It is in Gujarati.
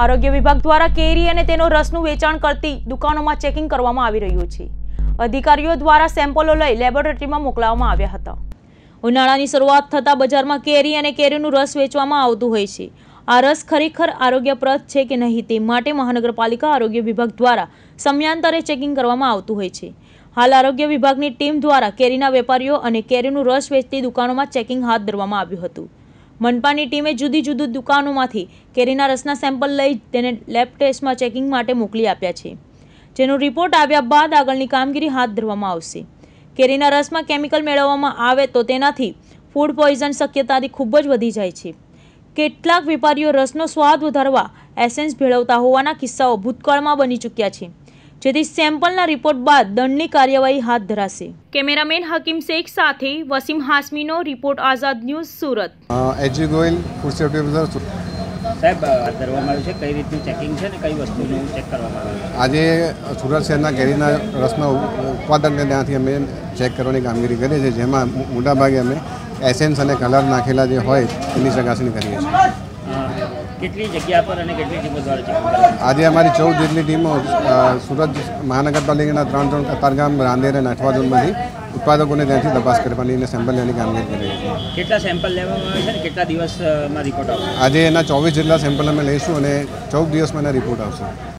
આરોગ્ય વિભાગ દ્વારા કેરી અને તેનો રસનું વેચાણ કરતી દુકાનોમાં ચેકિંગ કરવામાં આવી રહ્યું છે. અધિકારીઓ દ્વારા સેમ્પલો લઈ લેબોરેટરીમાં મોકલાવવામાં આવ્યા હતા. ઉનાળાની શરૂઆત થતાં બજારમાં કેરી અને કેરીનું રસ વેચવામાં આવતું હોય છે. આ રસ ખરેખર આરોગ્યપ્રદ છે કે નહીં તે માટે મહાનગરપાલિકા આરોગ્ય વિભાગ દ્વારા સમયાંતરે ચેકિંગ કરવામાં આવતું હોય છે. હાલ આરોગ્ય વિભાગની ટીમ દ્વારા કેરીના વેપારીઓ અને કેરીનું રસ વેચતી દુકાનોમાં ચેકિંગ હાથ ધરવામાં આવ્યું હતું. મનપાની ટીમે જુદી જુદી દુકાનોમાંથી કેરીના રસના સેમ્પલ લઈ તેને લેબ ટેસ્ટમાં ચેકિંગ માટે મોકલી આપ્યા છે. જેનો રિપોર્ટ આવ્યા બાદ આગળની કામગીરી હાથ ધરવામાં આવશે. કેરીના રસમાં કેમિકલ મેળવવામાં આવે તો તેનાથી ફૂડ પોઈઝન શક્યતાથી ખૂબ જ વધી જાય છે. કેટલાક વેપારીઓ રસનો સ્વાદ વધારવા એસેન્સ ભેળવતા હોવાના કિસ્સાઓ ભૂતકાળમાં બની ચૂક્યા છે. જેથી સેમ્પલના રિપોર્ટ બાદ દંડની કાર્યવાહી હાથ ધરાશે. કેમેરામેન હકીમ શેખ સાથે Wasim હાસમીનો report Azad news Surat. H G Goyal Saheb કરવામાં આવ્યું છે? કઈ રીતનું ચેકિંગ છે ને કઈ વસ્તુનું ચેક કરવામાં આવ્યું આજે સુરત શહેરના કેરીના રસના ઉત્પાદનને ત્યાંથી અમે ચેક કરવાની કામગીરી કરીએ છીએ જેમાં મોટાભાગે અમે એસેન્સ અને કલર નાખેલા જે હોય એની ચકાસણી કરીએ છીએ. કેટલી જગ્યા પર અને કેટલી ટીમો દ્વારા ચેકિંગ આજે અમારી ચૌદ જેટલી ટીમો સુરત મહાનગરપાલિકાના ત્રણ ત્રણ કતારગામ રાંદેર અને અઠવા ઝોનમાંથી ઉત્પાદકોને ત્યાંથી તપાસ કરવાની અને સેમ્પલ લેવાની કામગીરી કરીએ છે કેટલા સેમ્પલ લેવામાં આવે છે કેટલા દિવસમાં રિપોર્ટ આવશે? આજે એના ચોવીસ જેટલા સેમ્પલ અમે લઈશું અને ચૌદ દિવસમાં એના રિપોર્ટ આવશે.